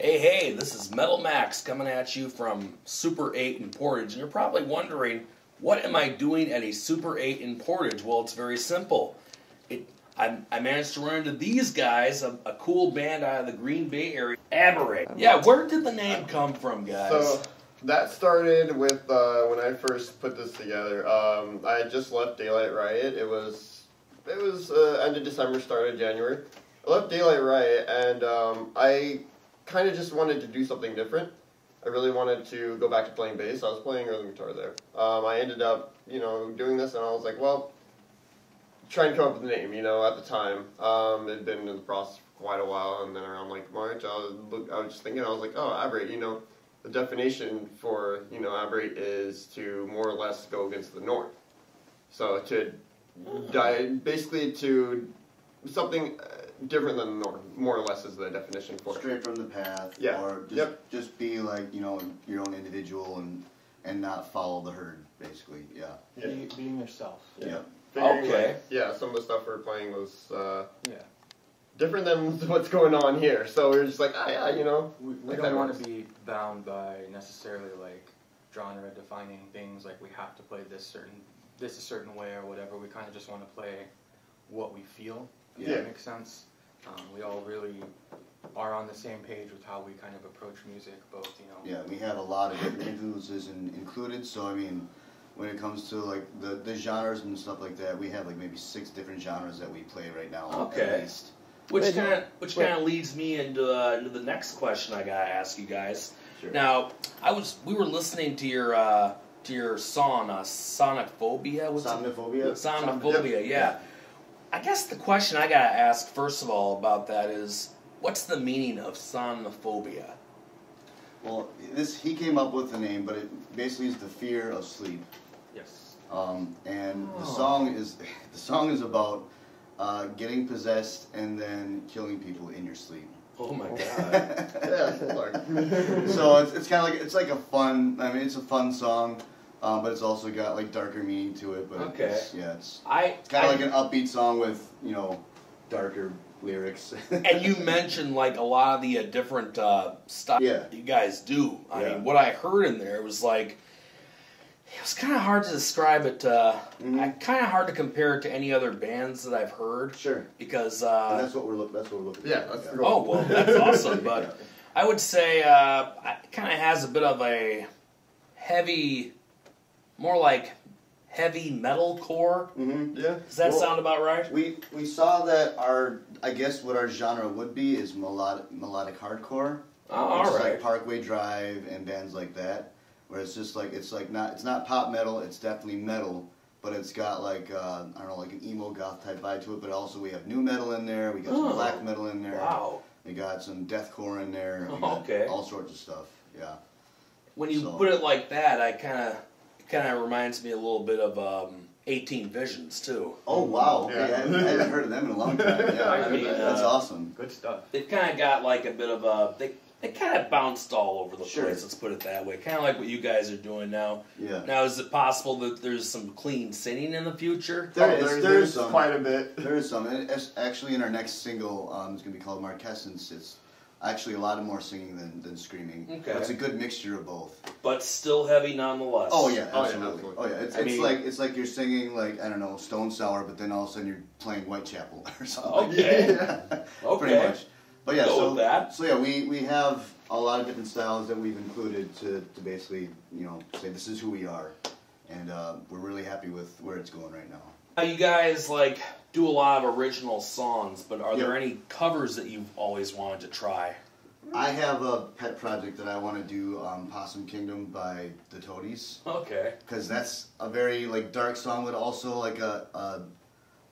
Hey, hey, this is Metal Max coming at you from Super 8 in Portage. And you're probably wondering, what am I doing at a Super 8 in Portage? Well, it's very simple. It, I, I managed to run into these guys, a, a cool band out of the Green Bay area, Aberrate. Yeah, where did the name come from, guys? So that started with uh, when I first put this together. Um, I just left Daylight Riot. It was it was uh, end of December, start of January. I left Daylight Riot, and um, I kind of just wanted to do something different. I really wanted to go back to playing bass. I was playing rhythm guitar there. Um, I ended up, you know, doing this, and I was like, well, trying to come up with a name. You know, at the time, um, it had been in the process for quite a while, and then around like March, I was I was just thinking, I was like, oh, Aberrate, you know, the definition for you know Aberrate is to more or less go against the norm. So to die, basically to something different than the norm, more or less is the definition for it. Straight from the path. Yeah. Or just, Yep. just be like, you know, your own individual and and not follow the herd, basically. Yeah. Yeah. Be, being yourself. Yeah. Figuring, Okay. like, yeah, some of the stuff we are playing was uh, Yeah. different than what's going on here. So we were just like, ah, yeah, you know, We, we Like don't want to be bound by necessarily like genre defining things like we have to play this certain this a certain way or whatever. We kind of just want to play what we feel. If Yeah. that makes sense. Um, we all really are on the same page with how we kind of approach music, both you know. Yeah, we have a lot of different influences in, included. So I mean, when it comes to like the, the genres and stuff like that, we have like maybe six different genres that we play right now. Okay. At least. Which kind of which kind of leads me into uh, into the next question I gotta ask you guys. Sure. Now, I was we were listening to your uh, to your song uh, Sonic Phobia. What's it? Somnophobia. Somnophobia, yeah. I guess the question I gotta ask first of all about that is, what's the meaning of somnophobia? Well, this he came up with the name, but it basically is the fear of sleep. Yes. Um, and the Oh. song is the song is about uh, getting possessed and then killing people in your sleep. Oh my god. yeah, Lord. so it's, it's kind of like it's like a fun. I mean, it's a fun song, um, but it's also got like darker meaning to it. But Okay. it's, yeah, it's I, it's kind of like an upbeat song with you know darker lyrics. and you mentioned like a lot of the uh, different uh, stuff Yeah. you guys do. I Yeah. mean, what I heard in there was like it was kind of hard to describe it. Uh, Mhm. Kind of hard to compare it to any other bands that I've heard sure. because. And Uh, that's what we're looking. That's what we're looking. Yeah, for. that's the goal. oh well, that's awesome. But I would say uh, it kind of has a bit of a heavy, more like heavy metal core. hmm Yeah. Does that Well- sound about right? We we saw that our I guess what our genre would be is melodic melodic hardcore. Oh, all It's right. like Parkway Drive and bands like that, where it's just like it's like not it's not pop metal, it's definitely metal, but it's got like uh, I don't know like an emo goth type vibe to it. But also we have nu metal in there, we got Oh. some black metal in there, Wow. we got some deathcore in there, Oh, okay. all sorts of stuff. Yeah, When you So- put it like that, I kind of kind of reminds me a little bit of um, 18 Visions too. Oh wow! Okay, Yeah. I, haven't, I haven't heard of them in a long time. Yeah, I mean, that's uh, awesome. Good stuff. They've kind of got like a bit of a they they kind of bounced all over the Sure. place. Let's put it that way. Kind of like what you guys are doing now. Yeah, Now, is it possible that there's some clean singing in the future? There oh, is- there's, there's there's some. quite a bit. there is some. And actually in our next single, um, it's gonna be called Marquescence. It's actually a lot of more singing than, than screaming. Okay. But it's a good mixture of both. But still heavy nonetheless. Oh yeah, Oh, yeah, absolutely. absolutely. Oh yeah, it's, I it's mean- like it's like you're singing like I don't know Stone Sour, but then all of a sudden you're playing Whitechapel or something. Okay. Yeah. Okay. Pretty much. But yeah, Go so with that. so yeah, we we have a lot of different styles that we've included to to basically you know say this is who we are, and uh, we're really happy with where it's going right now. Now, you guys like do a lot of original songs, but are there any covers that you've always wanted to try? I have a pet project that I want to do, um, Possum Kingdom by the Toadies. Okay. because that's a very like dark song, but also like a, a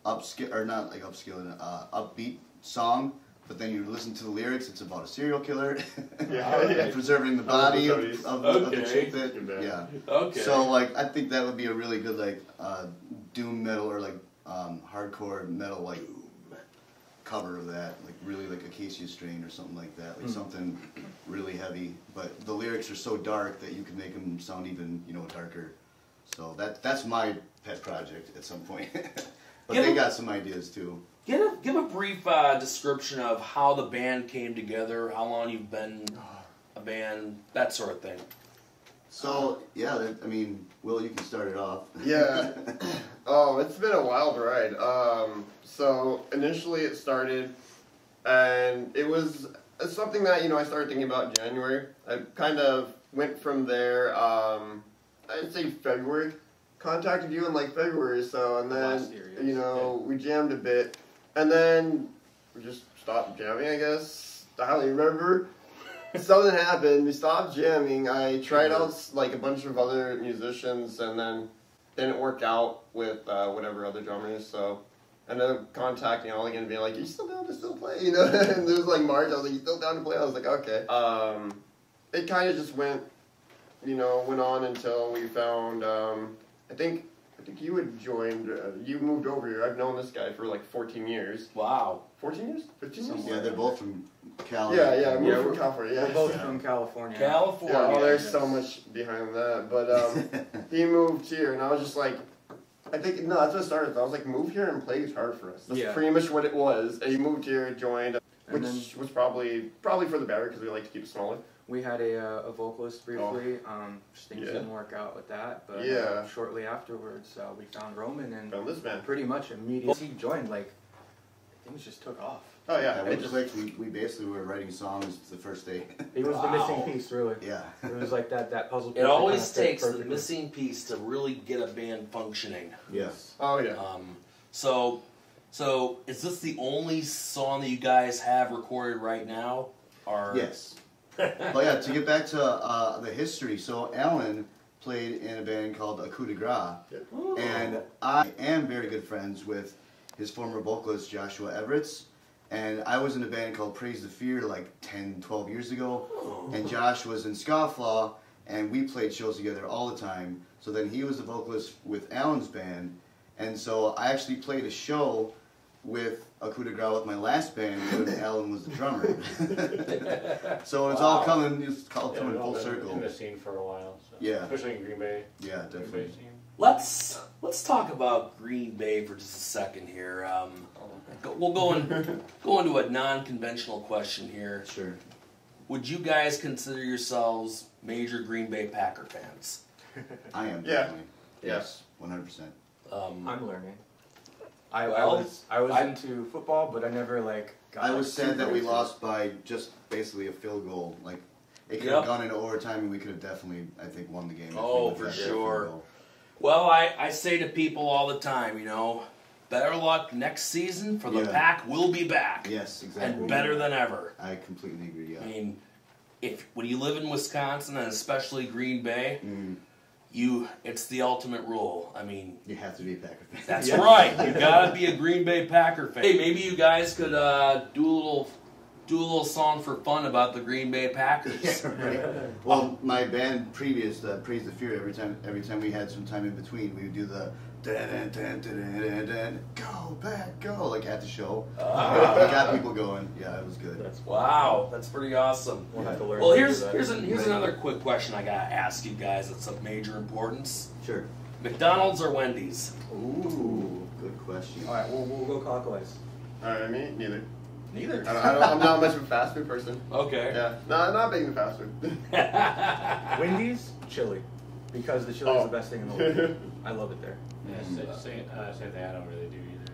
upscale or not like upscale, uh, upbeat song. But then you listen to the lyrics; it's about a serial killer Yeah, and yeah. preserving the I love the body of, Toadies. of, of the Okay. chick that yeah. Okay. So like I think that would be a really good like uh, doom metal or like um, hardcore metal like cover of that, like really like Acacia Strain or something like that, like something really heavy. But the lyrics are so dark that you can make them sound even you know darker. So that that's my pet project at some point. but Give they got some ideas too. Give a, give a brief uh, description of how the band came together, how long you've been a band, that sort of thing. So yeah, that, I mean, Will, you can start it off. Yeah. Oh, it's been a wild ride. Um, so initially it started, and it was something that you know I started thinking about in January. I kind of went from there. Um, I'd say February. Contacted you in like February, so and then Last year, yes. you know we jammed a bit, and then we just stopped jamming. I guess I don't remember. Something happened. We stopped jamming. I tried out like a bunch of other musicians, and then didn't work out with uh, whatever other drummers. So I ended up contacting all again, and being like, "You still down to still play?" You know. and there was like March. I was like, "You still down to play?" I was like, "Okay." Um, it kind of just went, you know, went on until we found. Um, I think. I think you had joined. Uh, you moved over here. I've known this guy for like 14 years. Wow. 14 years? 15 years? Yeah, they're both from California. Yeah, yeah. I moved Yeah, from we're- California. We're both Yeah. from California. California. Yeah, oh, there's so much behind that. But um, he moved here, and I was just like, I think no, that's what started. I was like, move here and play guitar for us. That's Yeah. pretty much what it was. And he moved here, joined, And which then- was probably probably for the better because we like to keep it smaller. We had a, uh, a vocalist briefly. Um, just things Yeah. didn't work out with that. But Yeah. uh, shortly afterwards, uh, we found Roman and Found this man. pretty much immediately he joined. Like things just took off. Oh yeah, Yeah, we just clicked. We, we basically were writing songs the first day. He was Wow. the missing piece, really. yeah. It was like that that puzzle. piece It always kinda takes the missing piece to really get a band functioning. Yes. oh yeah. Um, so, so is this the only song that you guys have recorded right now? Or Yes. Well, yeah. To get back to uh, the history, so Alan played in a band called A Coup de Grace, Ooh. and I am very good friends with his former vocalist Joshua Everett. And I was in a band called Praise the Fear like 10, 12 years ago. And Josh was in Scofflaw, and we played shows together all the time. So then he was the vocalist with Alan's band. And so I actually played a show with a coup de grace with my last band when Alan was the drummer. so it's all coming, it's all coming we've all full been circle. in the scene for a while. So. Yeah. Especially in Green Bay. Yeah, Green definitely. Bay scene. Let's let's talk about Green Bay for just a second here. Um, go- we'll go in, go into a non-conventional question here. Sure. Would you guys consider yourselves major Green Bay Packer fans? I am Yeah. definitely. Yes, 100%. Um, I'm learning. I, I Well, was I was I- into football, but I never like. Got I like, was sad that we super lost by just basically a field goal. Like, it could Yep. have gone into overtime and we could have definitely, I think, won the game. if we Oh, would've for got that sure. goal. well, I, I say to people all the time, you know, better luck next season for the Yeah. Pack will be back Yes, exactly. and better than ever. I completely agree, Yeah. I mean, if when you live in Wisconsin and especially Green Bay, Mm, you it's the ultimate rule. I mean, you have to be a Packer fan. That's Yeah. right. You gotta be a Green Bay Packer fan. Hey, maybe you guys could uh, do a little do a little song for fun about the Green Bay Packers. Yeah, right. Well, my band previous, uh, Praise the Fear, every time every time we had some time in between, we would do the dun, dun, dun, dun, dun, dun, go back, go, like at the show. Ah. we got people going. Yeah, it was good. That's Wow, that's pretty awesome. We'll have to learn. Well, here's that. here's an, here's another quick question I gotta ask you guys. That's of major importance. Sure. McDonald's or Wendy's? Ooh, good question. All right, we'll, we'll go clockwise. Alright, me neither. Neither. I don't, I don't, I'm not much of a fast food person. Okay. Yeah, no, I'm not big into fast food. Wendy's chili, because the chili is the best thing in the world. I love it there. Yeah, sa- same, uh, same thing. I don't really do either.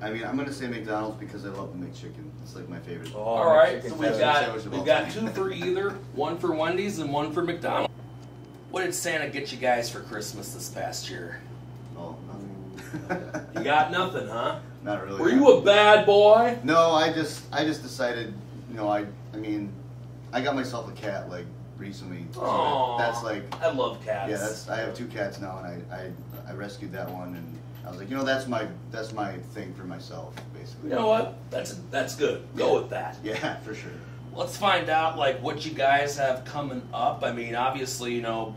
I really I mean, I'm gonna say McDonald's because I love the McChicken. It's like my favorite. Oh, All right, so we've got food sandwich of we've got two for either, one for Wendy's and one for McDonald's. What did Santa get you guys for Christmas this past year? Oh, nothing. You got nothing, huh? Not really. Were you a bad boy? No, I just I just decided, you know, I I mean, I got myself a cat like recently. So that's like I love cats. yeah, that's I have two cats now, and I, I I rescued that one, and I was like, you know, that's my that's my thing for myself, basically. you know what? That's that's good. Go Yeah. with that. Yeah, for sure. Let's find out like what you guys have coming up. I mean, obviously, you know,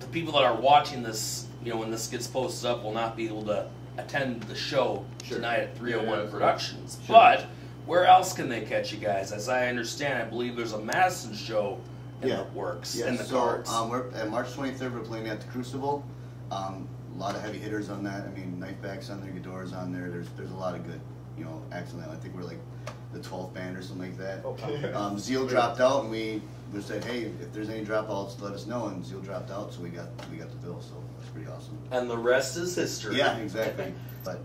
the people that are watching this, you know, when this gets posted up, will not be able to attend the show Sure. tonight at 301 Yeah, yeah, Productions. Sure. But where else can they catch you guys? As I understand, I believe there's a Madison show in Yeah. the works, Yeah, in the so cards. um, we're at March 23rd. We're playing at the Crucible. Um, a lot of heavy hitters on that. I mean, Knifebacks on there, Ghidorah's on there. There's there's a lot of good, you know, acts on that. I think we're like the 12th band or something like that. Um, Zeal dropped out, and we we said, hey, if there's any dropouts, let us know. And Zeal dropped out, so we got we got the bill. So that's pretty awesome. And the rest is history. Yeah, exactly. but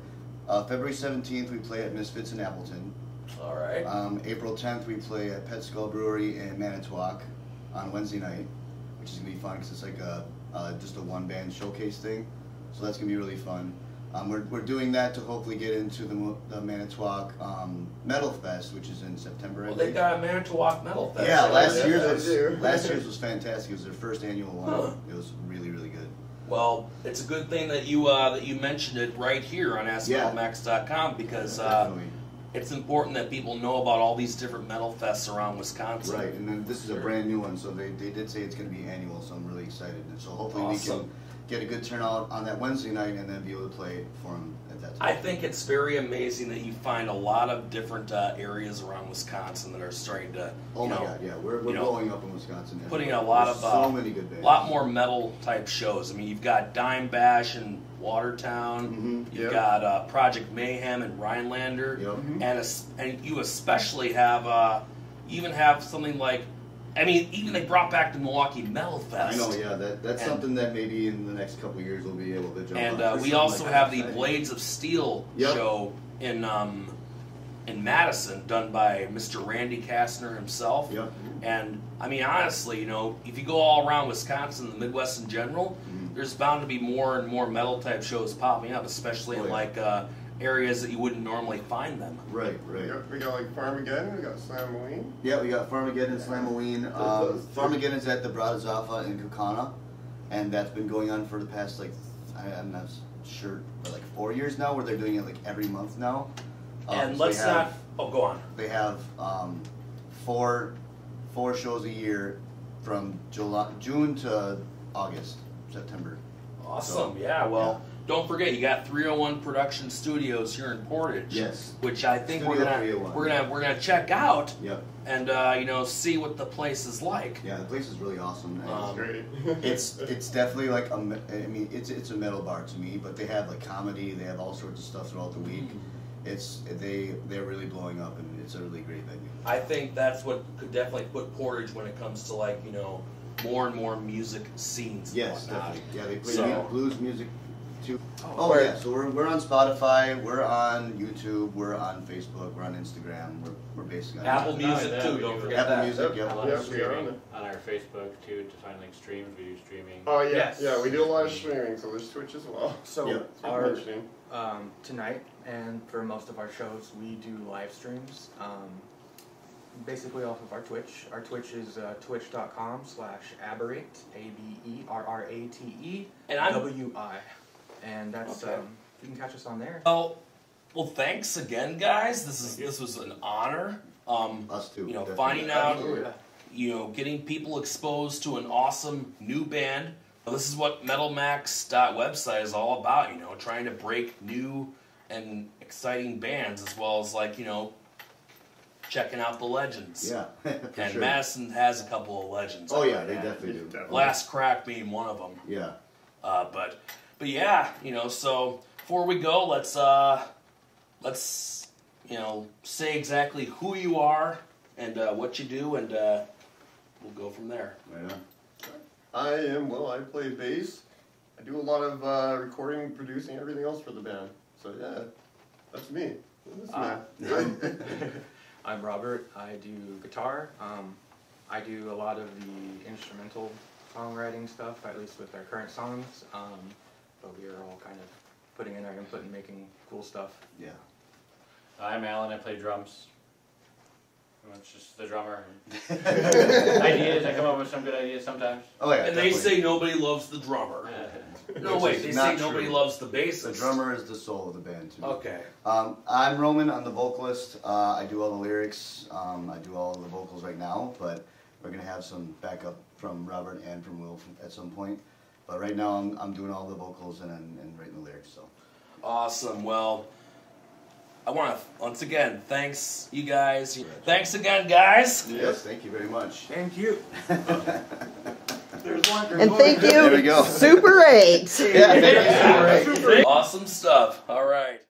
uh, February 17th, we play at Misfits in Appleton. All right. Um, April 10th, we play at Petskull Brewery in Manitowoc on Wednesday night, which is gonna be fun because it's like a uh, just a one band showcase thing. So that's gonna be really fun. Um, we're, we're doing that to hopefully get into the, the Manitowoc um, Metal Fest, which is in September. Well, they think. got a Manitowoc Metal Fest. yeah, last Yeah, year's was last year's was fantastic. It was their first annual one. Huh. It was really really good. Well, it's a good thing that you uh, that you mentioned it right here on AskMetalMax.com because uh, it's important that people know about all these different metal fests around Wisconsin. Right, and then this is a brand new one, so they, they did say it's going to be annual, so I'm really excited. And so hopefully we can get a good turnout on that Wednesday night and then be able to play for them at that time. I think it's very amazing that you find a lot of different uh, areas around Wisconsin that are starting to, Oh my know, god, yeah, we're, we're you know, blowing up in Wisconsin. putting a lot There's of uh, so many good bands. a lot more metal type shows. I mean, you've got Dime Bash in Watertown. Mhm. You've Yep. got uh, Project Mayhem in Rhinelander. Yep. and es- and you especially have uh, you even have something like, I mean, even they brought back the Milwaukee Metal Fest. I know, yeah, that, that's And- something that maybe in the next couple of years we'll be able to jump And uh, we also like have the Blades of Steel Yep. show in um, in Madison, done by Mr. Randy Kastner himself. Yep. And I mean, honestly, you know, if you go all around Wisconsin, the Midwest in general, Mhm. there's bound to be more and more metal type shows popping up, especially Oh, in yeah. like uh, areas that you wouldn't normally find them. Right, We right. got, we got like Farmageddon, we got Slamoween. Yeah, we got Farmageddon, Slamoween. Um, Farmageddon's at the Bratislava in Kaukauna, and that's been going on for the past like I, I'm not sure, but like four years now, where they're doing it like every month now. Um, and so let's have, not. Oh, go on. They have um, four four shows a year from July, June to August, September. Awesome. So, yeah. Well, don't forget you got 301 Production Studios here in Portage. Yes. Which I think we're gonna we're gonna we're gonna check out Yep. and uh, you know see what the place is like. Yeah, the place is really awesome. and Um, Great. it's it's definitely like a I mean it's it's a metal bar to me, but they have like comedy, they have all sorts of stuff throughout the week. It's they they're really blowing up, and it's a really great venue. I think that's what could definitely put Portage when it comes to like you know more and more music scenes. Yes, definitely. Yeah, they play So- blues music too. Oh, Oh yeah, so we're, we're on Spotify, we're on YouTube, we're on Facebook, we're on Instagram, we're, we're basically on Apple Not Music that, too. Don't do- forget Apple that. Music, Yep. yep. A lot Yeah, of we are on streaming it. on our Facebook too to find like streams. We do streaming. Oh yeah, Yes. yeah, we do a lot of streaming, so there's Twitch as well. So Yeah. Our mentioning. um, tonight and for most of our shows, we do live streams. Um, basically off of our Twitch. Our Twitch is uh, twitch.com slash aberrate, A-B-E-R-R-A-T-E, And I'm W-I. And that's, Okay. um, you can catch us on there. well. Well, thanks again, guys. This is this was an honor. Um, Us too. you know, definitely. finding out Absolutely. you know, getting people exposed to an awesome new band. This is what MetalMax.website is all about, you know, trying to break new and exciting bands as well as like, you know, checking out the legends. Yeah, for and sure. Madison has a couple of legends. Oh yeah, they definitely do. Definitely. Last Crack being one of them. Yeah. Uh, but but yeah, you know, so before we go, let's uh let's you know say exactly who you are and uh, what you do, and uh, we'll go from there. Right on. I am Will. I play bass. I do a lot of uh, recording, producing, everything else for the band. So yeah, that's me. This Ah. man. I'm Robert. I do guitar. Um, I do a lot of the instrumental songwriting stuff, at least with our current songs. Um, but we are all kind of putting in our input and making cool stuff. Yeah. I'm Alan. I play drums. It's just the drummer. ideas. I come up with some good ideas sometimes. Oh yeah. And they say nobody loves the drummer. No, Which wait, they not say nobody loves the bassist. The drummer is the soul of the band too. Okay. Um, I'm Roman. I'm the vocalist. Uh, I do all the lyrics. Um, I do all the vocals right now, but we're gonna have some backup from Robert and from Will from, at some point. But right now, I'm, I'm doing all the vocals and, and writing the lyrics. So Awesome. Well, I want to once again thanks you guys. Thanks again, guys. yes, thank you very much. Thank you. There's one. And one. thank There we go. Super 8. Yeah, thank you, Super eight. Awesome stuff. All right.